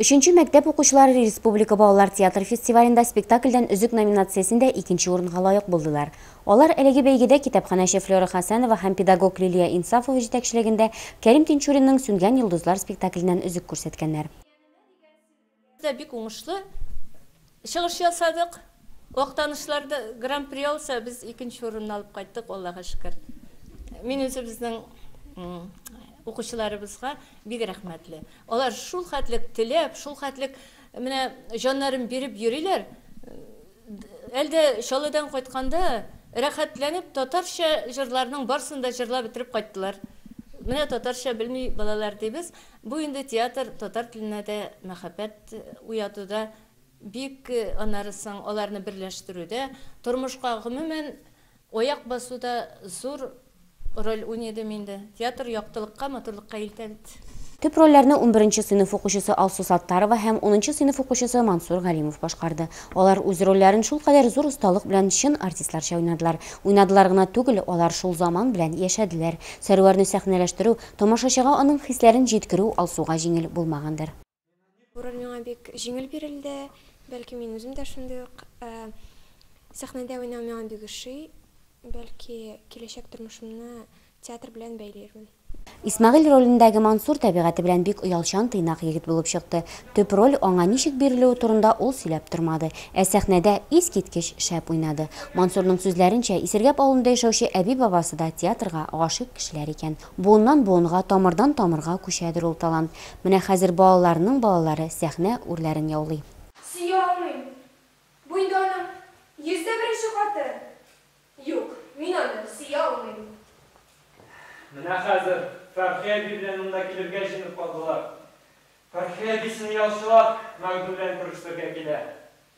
Үшінші мәктәп оқушылары Республика балалар театр фестивалында спектакльден үзік номинациясында икенче орынға лайық булдылар. Алар әлеге бәйгедә китапханәче Флора Хасанова һәм педагог Лилия Инсафова җитәкчелегендә Кәрим Тинчуринның Сүнгән йолдызлар спектакльнән үзік күрсәткәннәр. да бик уңышлы чыгыш ясадык октанышларда гран при алса біз икенче орынны алып кайттык аллага шөкер мен өзебезнең укучыларыбызга бик рәхмәтле. Алар шул хәтлек теләп шул хәтлек менә җаннарын биреп йөриләр. Әлдә чалыдан кайтканда рәхәтләнеп татарча җырларның барысын да җырлап бетереп кайттылар. Менә татарча белми балалар дибез. Бу инде театр татар теленә дә мәхәббәт уятуда бик аннары соң аларны берләштерүдә тормышка гомумән аяк басуда зур роль уйнады инде театр яктылыкка матурлыкка илтә бит Төп рольләрне 11 сыйныф укучысы Алсу Саттарова һәм 10 сыйныф укучысы Мансур Галимов башкарды. Алар үз рольләрен шул кадәр зур осталык белән чын артистларча уйнадылар. Уйнадылар гына түгел, алар шул заман белән яшәделәр. Сәрвәрне сәхнәләштерү, тамашачыга аның хисләрен җиткерү Алсуга җиңел булмагандыр. Бу роль миңа бик җиңел бирелде. Бәлки мин үзем дә шундый ук сәхнәдә уйнау миңа бик ошый. Бәлки киләчәк тормышымны театр белән бәйләрмен. Исмәгыйль ролендәге Мансур табигаты белән бик оялчан тыйнак егет булып чыкты. Төп роль аңа ничек бирелүе турында ул сөйләп тормады. Ә сәхнәдә искиткеч шәп уйнады. Мансурның сүзләренчә, Исергәп авылында яшәүче әби бабасы да театрга гашык кешеләр икән. Буыннан буынга, тамырдан тамырга күчәдер ул талант. Менә хәзер балаларының балалары сәхнә үрләрен яулый. Менә хәзер Фәрхия әби белән монда килергә җыенып калдылар. Фәрхия әбисен ялчылап, Мәгъдү белән күрешергә килә.